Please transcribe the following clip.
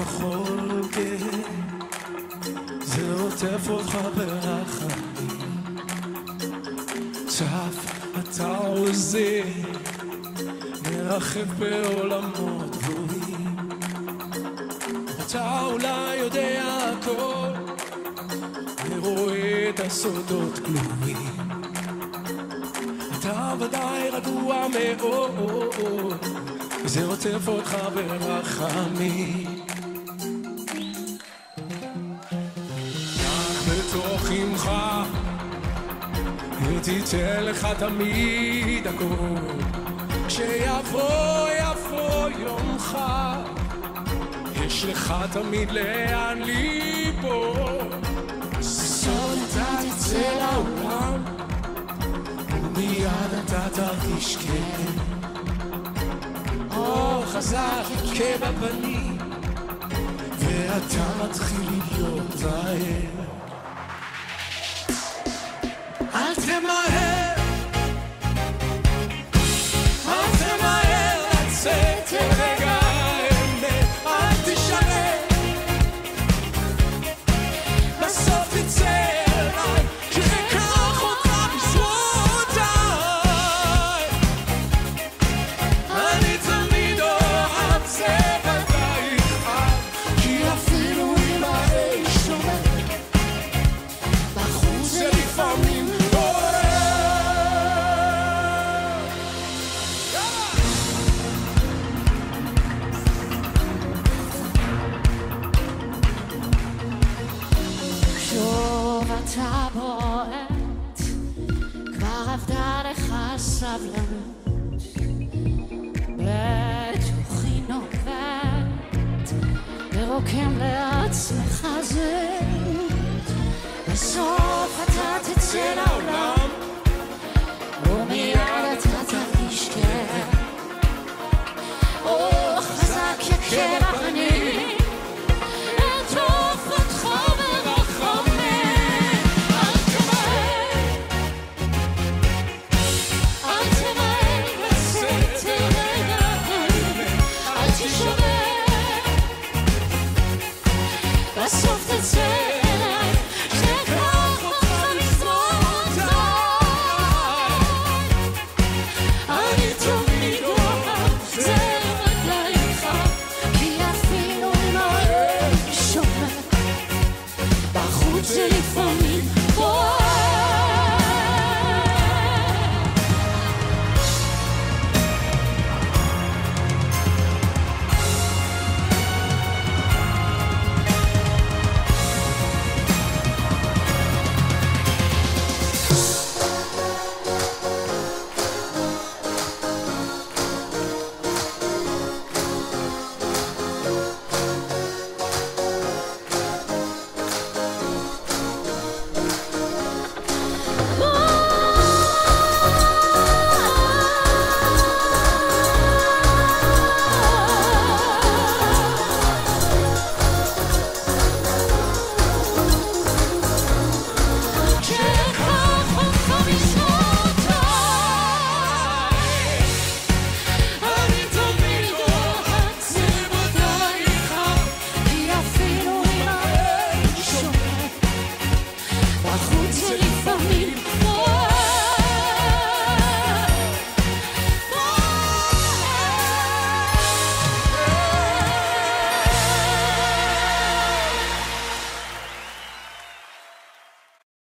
כחול גאה, זה עוטף אותך ברחמים. צף אתה עוזר, מרחב בעולמות גבוהים. אתה אולי יודע הכל, ורואה את הסודות גלויים. אתה ודאי רגוע מאוד, זה עוטף אותך ברחמים. בתוך עמך, תיתן לך תמיד הכל. כשיבוא יבוא יומך, יש לך תמיד לאן ליפול. סוד אתה תצא לעולם, ומיד אתה תרגיש כן. אור חזק כבבנים, ואתה מתחיל להיות רעב. אתה בועט, כבר אבדה לך סבלנות. בתוכי נוקבת, ורוקם לעצמך זהות. בסוף אתה תצא I what they say.